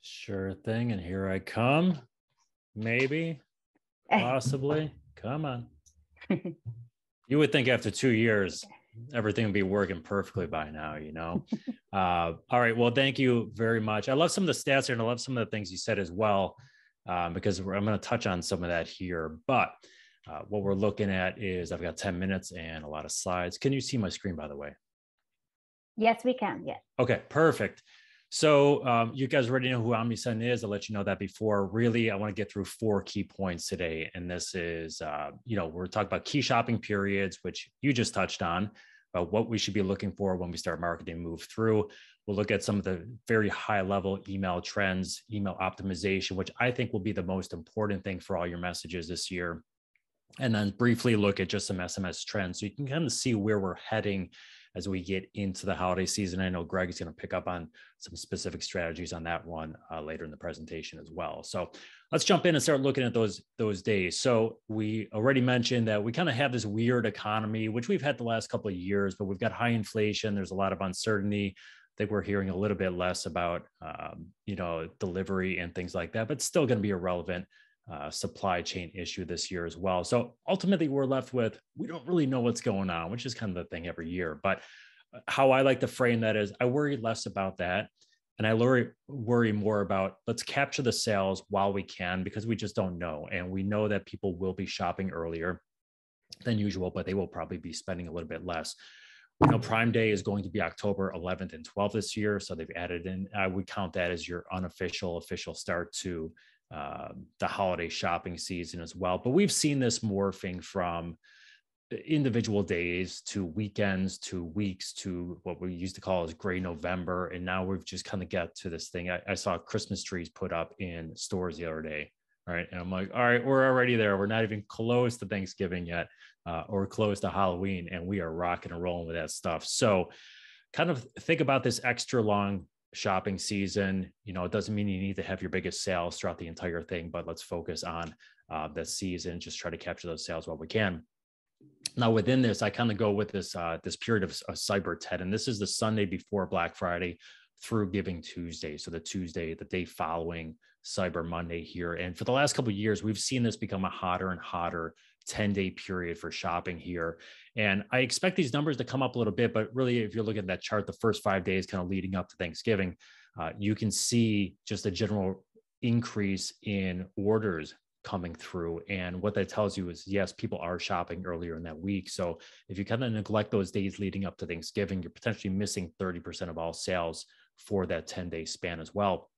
Sure thing. And here I come. Maybe, possibly. come on. you would think after two years, everything would be working perfectly by now, you know? uh, all right. Well, thank you very much. I love some of the stats here and I love some of the things you said as well, um, because I'm going to touch on some of that here. But uh, what we're looking at is I've got 10 minutes and a lot of slides. Can you see my screen, by the way? Yes, we can. Yes. Okay, perfect. So um, you guys already know who Omnisend is. I'll let you know that before. Really, I want to get through four key points today. And this is, uh, you know, we're talking about key shopping periods, which you just touched on, about what we should be looking for when we start marketing move through. We'll look at some of the very high level email trends, email optimization, which I think will be the most important thing for all your messages this year. And then briefly look at just some SMS trends so you can kind of see where we're heading as we get into the holiday season. I know Greg is going to pick up on some specific strategies on that one uh, later in the presentation as well. So let's jump in and start looking at those those days. So we already mentioned that we kind of have this weird economy, which we've had the last couple of years, but we've got high inflation. There's a lot of uncertainty. I think we're hearing a little bit less about um, you know delivery and things like that, but still going to be irrelevant uh, supply chain issue this year as well. So ultimately, we're left with we don't really know what's going on, which is kind of the thing every year. But uh, how I like to frame that is I worry less about that. And I worry, worry more about let's capture the sales while we can because we just don't know. And we know that people will be shopping earlier than usual, but they will probably be spending a little bit less. You know, Prime Day is going to be October 11th and 12th this year. So they've added in, I would count that as your unofficial, official start to uh, the holiday shopping season as well. But we've seen this morphing from individual days to weekends to weeks to what we used to call as gray November. And now we've just kind of got to this thing. I, I saw Christmas trees put up in stores the other day. Right. And I'm like, all right, we're already there. We're not even close to Thanksgiving yet, uh, or close to Halloween, and we are rocking and rolling with that stuff. So, kind of think about this extra long shopping season. You know, it doesn't mean you need to have your biggest sales throughout the entire thing, but let's focus on uh, the season. Just try to capture those sales while we can. Now, within this, I kind of go with this uh, this period of, Cyber 10, and this is the Sunday before Black Friday through Giving Tuesday. So the Tuesday, the day following Cyber Monday here. And for the last couple of years, we've seen this become a hotter and hotter 10 day period for shopping here. And I expect these numbers to come up a little bit, but really, if you're looking at that chart, the first five days kind of leading up to Thanksgiving, uh, you can see just a general increase in orders coming through. And what that tells you is, yes, people are shopping earlier in that week. So if you kind of neglect those days leading up to Thanksgiving, you're potentially missing 30% of all sales for that 10 day span as well.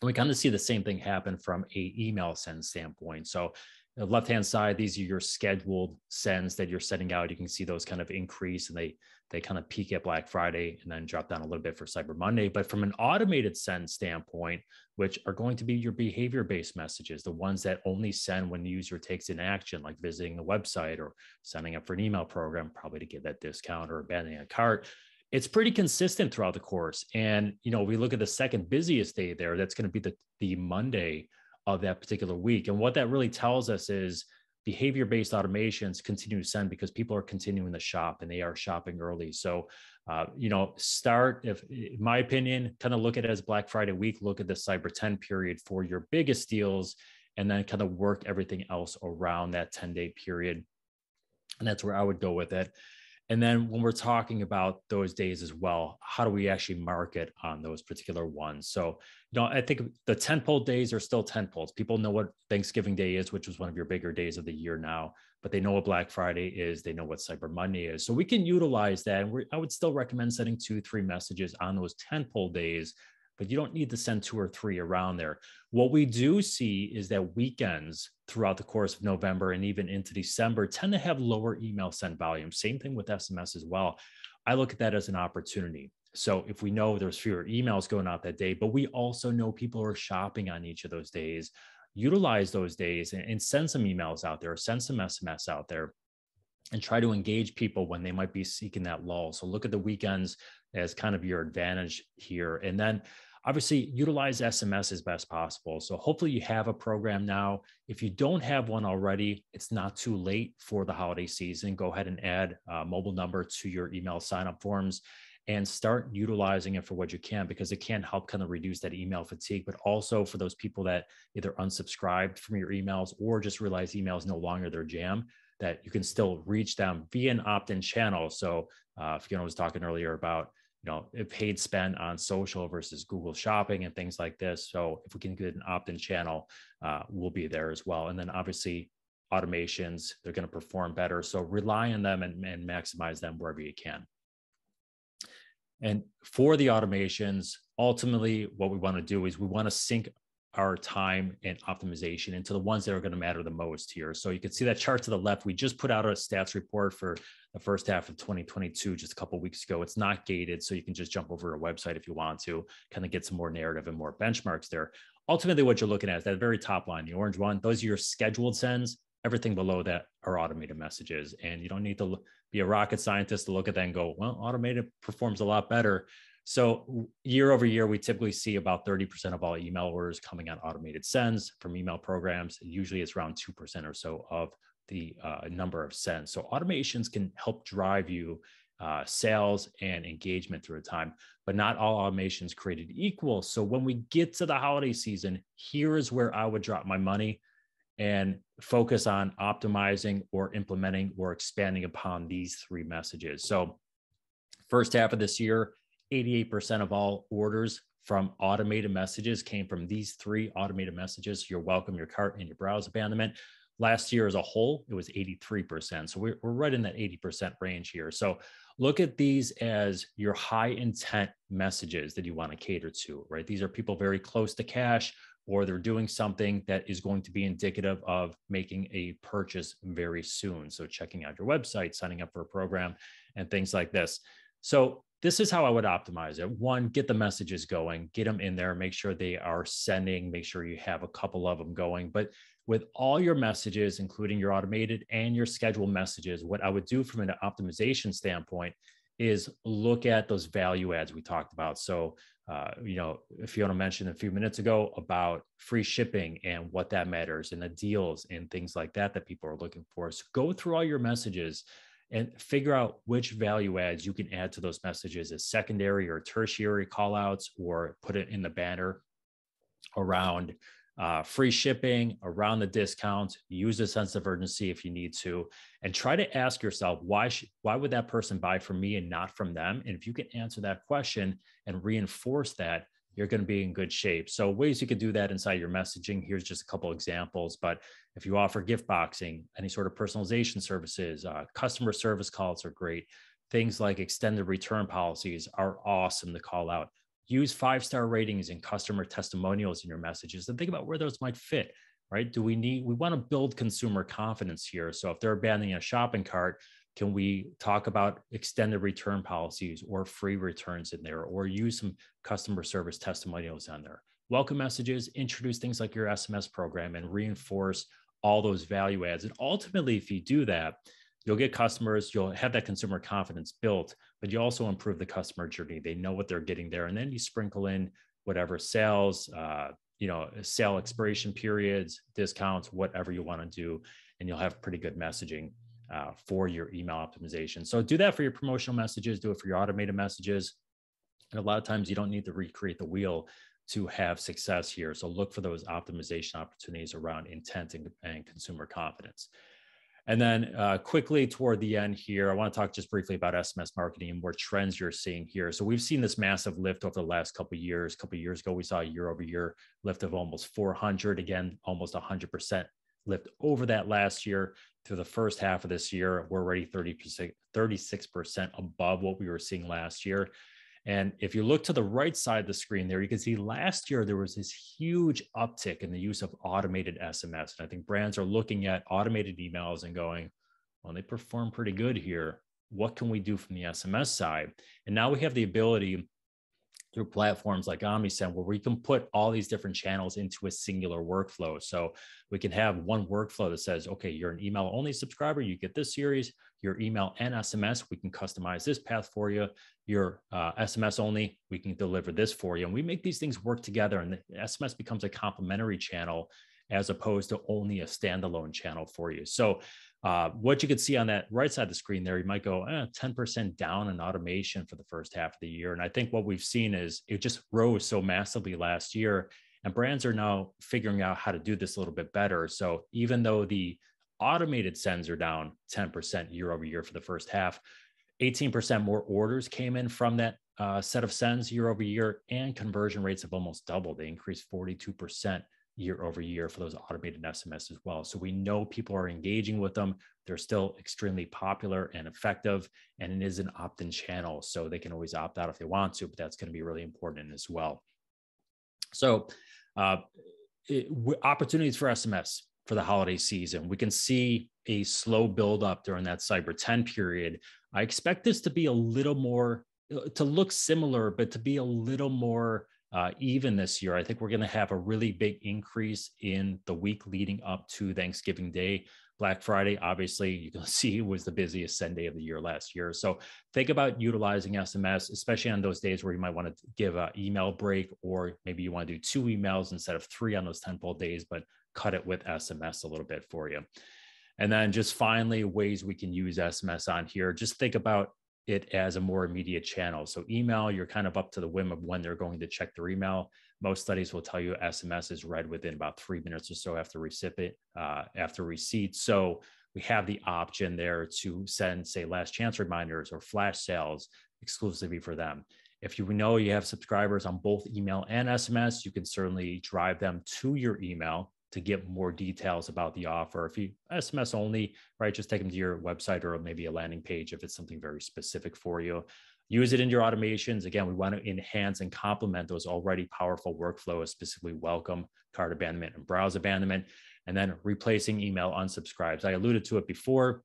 We kind of see the same thing happen from a email send standpoint. So the left hand side these are your scheduled sends that you're sending out. You can see those kind of increase and they they kind of peak at black friday and then drop down a little bit for cyber monday. But from an automated send standpoint which are going to be your behavior based messages the ones that only send when the user takes an action like visiting the website or signing up for an email program probably to get that discount or abandoning a cart. It's pretty consistent throughout the course. And you know we look at the second busiest day there that's going to be the the monday of that particular week. And what that really tells us is behavior based automations continue to send because people are continuing to shop and they are shopping early. So, uh, you know, start, if in my opinion, kind of look at it as Black Friday week, look at the Cyber 10 period for your biggest deals, and then kind of work everything else around that 10 day period. And that's where I would go with it. And then when we're talking about those days as well, how do we actually market on those particular ones? So, you know, I think the tentpole days are still tentpoles. People know what Thanksgiving Day is, which was one of your bigger days of the year now, but they know what Black Friday is. They know what Cyber Monday is. So we can utilize that. And I would still recommend sending two, three messages on those tentpole days but you don't need to send two or three around there. What we do see is that weekends throughout the course of November and even into December tend to have lower email send volume. Same thing with SMS as well. I look at that as an opportunity. So if we know there's fewer emails going out that day, but we also know people are shopping on each of those days, utilize those days and, and send some emails out there, send some SMS out there and try to engage people when they might be seeking that lull. So look at the weekends as kind of your advantage here. And then obviously utilize SMS as best possible. So hopefully you have a program now. If you don't have one already, it's not too late for the holiday season. Go ahead and add a mobile number to your email sign up forms. and start utilizing it for what you can because it can help kind of reduce that email fatigue but also for those people that either unsubscribed from your emails or just realize email is no longer their jam that you can still reach them via an opt-in channel. So uh, fiona was talking earlier about you know paid spend on social versus google shopping and things like this. So if we can get an opt-in channel uh, we'll be there as well. And then obviously automations they're going to perform better. So rely on them and, and maximize them wherever you can. And for the automations ultimately what we want to do is we want to sink our time and optimization into the ones that are going to matter the most here. So you can see that chart to the left. We just put out a stats report for the first half of 2022 just a couple weeks ago. It's not gated, so you can just jump over a website if you want to kind of get some more narrative and more benchmarks there. Ultimately, what you're looking at is that very top line, the orange one, those are your scheduled sends. Everything below that are automated messages. And you don't need to be a rocket scientist to look at that and go, well, automated performs a lot better. So year over year, we typically see about 30% of all email orders coming on automated sends from email programs. Usually it's around 2% or so of the uh, number of sends. So automations can help drive you uh, sales and engagement through time, but not all automations created equal. So when we get to the holiday season, here is where I would drop my money and focus on optimizing or implementing or expanding upon these three messages. So first half of this year, 88% of all orders from automated messages came from these three automated messages your welcome, your cart, and your browse abandonment. Last year as a whole, it was 83%. So we're, we're right in that 80% range here. So look at these as your high intent messages that you want to cater to, right? These are people very close to cash or they're doing something that is going to be indicative of making a purchase very soon. So checking out your website, signing up for a program, and things like this. So this is how I would optimize it. One, get the messages going, get them in there, make sure they are sending, make sure you have a couple of them going. But with all your messages, including your automated and your scheduled messages, what I would do from an optimization standpoint is look at those value adds we talked about. So, uh, you know, Fiona mentioned a few minutes ago about free shipping and what that matters and the deals and things like that that people are looking for. So, go through all your messages and figure out which value adds you can add to those messages as secondary or tertiary callouts or put it in the banner around uh, free shipping, around the discounts. Use a sense of urgency if you need to, and try to ask yourself why sh- why would that person buy from me and not from them? And if you can answer that question and reinforce that, you're going to be in good shape. So ways you could do that inside your messaging. Here's just a couple examples. But if you offer gift boxing, any sort of personalization services, uh, customer service calls are great. Things like extended return policies are awesome to call out. Use five star ratings and customer testimonials in your messages and think about where those might fit. Right? Do we need? We want to build consumer confidence here. So if they're abandoning a shopping cart, can we talk about extended return policies or free returns in there, or use some customer service testimonials on there? Welcome messages, introduce things like your SMS program and reinforce all those value adds. And ultimately, if you do that, you'll get customers, you'll have that consumer confidence built, but you also improve the customer journey. They know what they're getting there. And then you sprinkle in whatever sales, uh, you know, sale expiration periods, discounts, whatever you want to do, and you'll have pretty good messaging uh, for your email optimization. So do that for your promotional messages, do it for your automated messages. And a lot of times you don't need to recreate the wheel to have success here. So look for those optimization opportunities around intent and, and consumer confidence. And then uh, quickly toward the end here, I want to talk just briefly about SMS marketing and what trends you're seeing here. So we've seen this massive lift over the last couple years. A couple years ago, we saw a year over year lift of almost 400. Again, almost 100% lift over that last year through the first half of this year, we're already 30%, 36% above what we were seeing last year. And if you look to the right side of the screen there, you can see last year there was this huge uptick in the use of automated SMS. And I think brands are looking at automated emails and going, well, they perform pretty good here. What can we do from the SMS side? And now we have the ability through platforms like Omnisend, where we can put all these different channels into a singular workflow. So we can have one workflow that says, okay, you're an email only subscriber, you get this series, your email and SMS, we can customize this path for you. Your uh, SMS only, we can deliver this for you. And we make these things work together, and the SMS becomes a complementary channel as opposed to only a standalone channel for you. So uh, what you could see on that right side of the screen there, you might go eh, 10% down in automation for the first half of the year. And I think what we've seen is it just rose so massively last year. And brands are now figuring out how to do this a little bit better. So even though the automated sends are down 10% year over year for the first half, 18% more orders came in from that uh, set of sends year over year, and conversion rates have almost doubled. They increased 42% year over year for those automated SMS as well. So we know people are engaging with them. They're still extremely popular and effective, and it is an opt in channel. So they can always opt out if they want to, but that's going to be really important as well. So, uh, it, opportunities for SMS for the holiday season. We can see a slow build up during that Cyber 10 period. I expect this to be a little more, uh, to look similar, but to be a little more uh, even this year. I think we're going to have a really big increase in the week leading up to Thanksgiving Day. Black Friday, obviously, you can see was the busiest send day of the year last year. So think about utilizing SMS, especially on those days where you might want to give an email break, or maybe you want to do two emails instead of three on those tentpole days, but cut it with SMS a little bit for you. And then just finally, ways we can use SMS on here. Just think about it as a more immediate channel. So email, you're kind of up to the whim of when they're going to check their email. Most studies will tell you SMS is read within about three minutes or so after recipient, uh, after receipt. So we have the option there to send, say, last chance reminders or flash sales exclusively for them. If you know you have subscribers on both email and SMS, you can certainly drive them to your email to get more details about the offer. If you SMS only, right, just take them to your website or maybe a landing page if it's something very specific for you. Use it in your automations. Again, we want to enhance and complement those already powerful workflows, specifically welcome, cart abandonment, and browse abandonment, and then replacing email unsubscribes. I alluded to it before.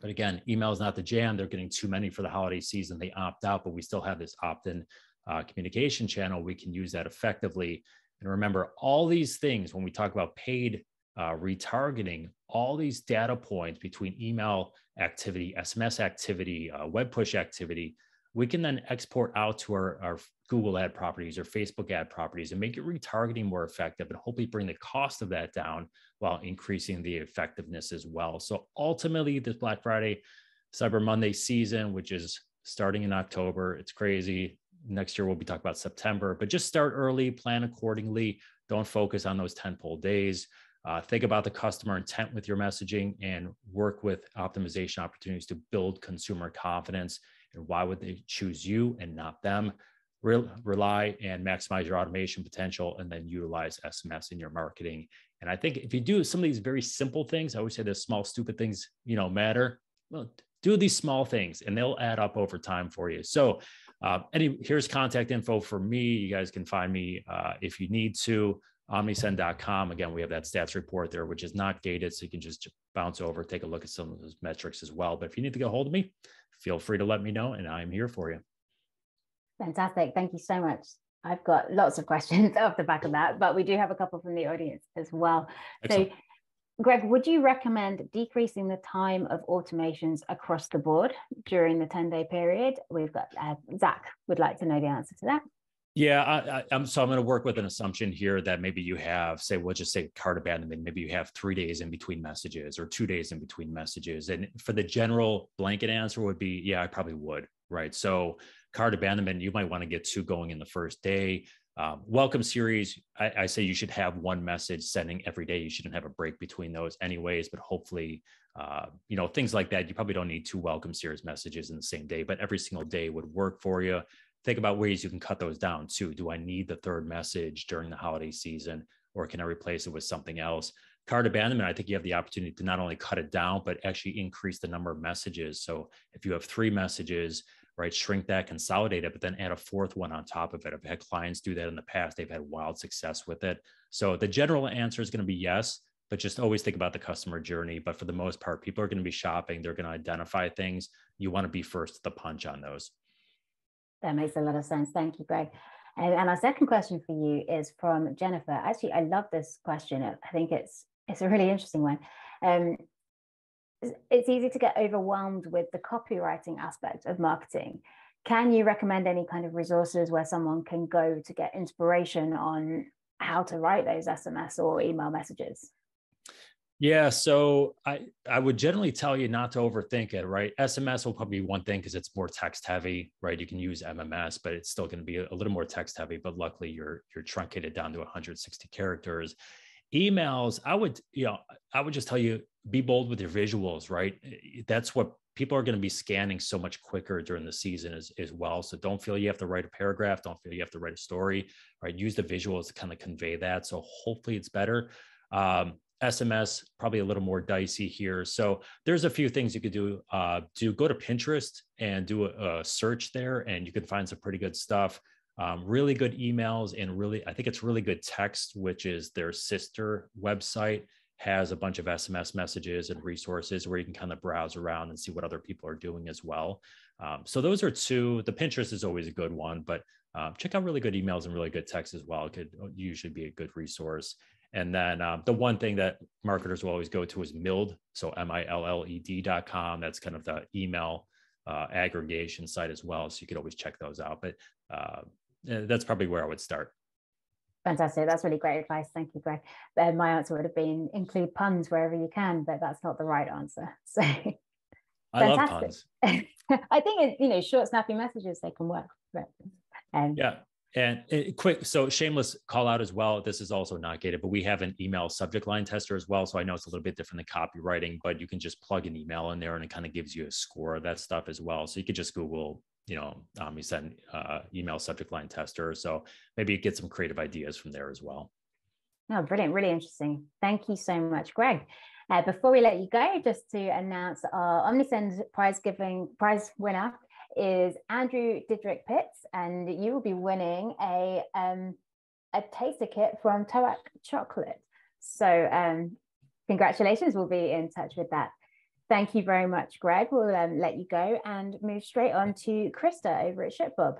But again, email is not the jam. They're getting too many for the holiday season. They opt out, but we still have this opt in uh, communication channel. We can use that effectively and remember, all these things, when we talk about paid uh, retargeting, all these data points between email activity, SMS activity, uh, web push activity, we can then export out to our, our Google ad properties or Facebook ad properties and make your retargeting more effective and hopefully bring the cost of that down while increasing the effectiveness as well. So ultimately, this Black Friday, Cyber Monday season, which is starting in October, it's crazy next year we'll be talking about September, but just start early, plan accordingly. Don't focus on those tentpole days. Uh, think about the customer intent with your messaging and work with optimization opportunities to build consumer confidence. And why would they choose you and not them? Re- rely and maximize your automation potential and then utilize SMS in your marketing. And I think if you do some of these very simple things, I always say the small, stupid things, you know, matter. Well, do these small things and they'll add up over time for you. So uh, any here's contact info for me. You guys can find me uh, if you need to. Omnisend.com. Again, we have that stats report there, which is not gated, so you can just bounce over, take a look at some of those metrics as well. But if you need to get a hold of me, feel free to let me know, and I'm here for you. Fantastic. Thank you so much. I've got lots of questions off the back of that, but we do have a couple from the audience as well. Excellent. So Greg, would you recommend decreasing the time of automations across the board during the 10 day period? We've got uh, Zach would like to know the answer to that. Yeah, I, am so I'm going to work with an assumption here that maybe you have, say, we'll just say cart abandonment. Maybe you have three days in between messages or two days in between messages. And for the general blanket answer would be, yeah, I probably would. Right. So cart abandonment, you might want to get two going in the first day. Um, welcome series, I, I, say you should have one message sending every day. You shouldn't have a break between those, anyways. But hopefully, uh, you know, things like that, you probably don't need two welcome series messages in the same day, but every single day would work for you. Think about ways you can cut those down too. Do I need the third message during the holiday season, or can I replace it with something else? cart abandonment, I think you have the opportunity to not only cut it down, but actually increase the number of messages. So if you have three messages, right? Shrink that, consolidate it, but then add a fourth one on top of it. I've had clients do that in the past. They've had wild success with it. So the general answer is going to be yes, but just always think about the customer journey. But for the most part, people are going to be shopping. They're going to identify things. You want to be first to the punch on those. That makes a lot of sense. Thank you, Greg. And, and our second question for you is from Jennifer. Actually, I love this question. I think it's it's a really interesting one. Um, it's easy to get overwhelmed with the copywriting aspect of marketing. Can you recommend any kind of resources where someone can go to get inspiration on how to write those SMS or email messages? Yeah, so I I would generally tell you not to overthink it, right? SMS will probably be one thing because it's more text heavy, right? You can use MMS, but it's still going to be a, little more text heavy. But luckily, you're you're truncated down to 160 characters. Emails, I would you know I would just tell you be bold with your visuals, right? That's what people are going to be scanning so much quicker during the season as, as well. So don't feel you have to write a paragraph. Don't feel you have to write a story, right? Use the visuals to kind of convey that. So hopefully it's better. Um, SMS probably a little more dicey here. So there's a few things you could do. Uh, do go to Pinterest and do a, a, search there, and you can find some pretty good stuff. Um, really good emails and really, I think it's really good text, which is their sister website has a bunch of SMS messages and resources where you can kind of browse around and see what other people are doing as well. Um, so those are two. The Pinterest is always a good one, but uh, check out really good emails and really good text as well. It could uh, usually be a good resource. And then um, the one thing that marketers will always go to is Milled. So M I L L E D.com. That's kind of the email uh, aggregation site as well. So you could always check those out. But uh, that's probably where I would start. Fantastic. That's really great advice. Thank you, Greg. Uh, my answer would have been include puns wherever you can, but that's not the right answer. So I love puns. I think it, you know, short, snappy messages, they can work. But, um, yeah. And it, quick, so shameless call out as well. This is also not gated, but we have an email subject line tester as well. So I know it's a little bit different than copywriting, but you can just plug an email in there and it kind of gives you a score of that stuff as well. So you could just Google, you know, um, you send uh, email subject line tester. So maybe get some creative ideas from there as well. Oh, brilliant. Really interesting. Thank you so much, Greg. Uh, before we let you go, just to announce our Omnisend prize giving prize winner is Andrew Didrik Pitts, and you will be winning a um, a taster kit from Toak Chocolate. So um, congratulations, we'll be in touch with that. Thank you very much, Greg. We'll um, let you go and move straight on to Krista over at ShipBob.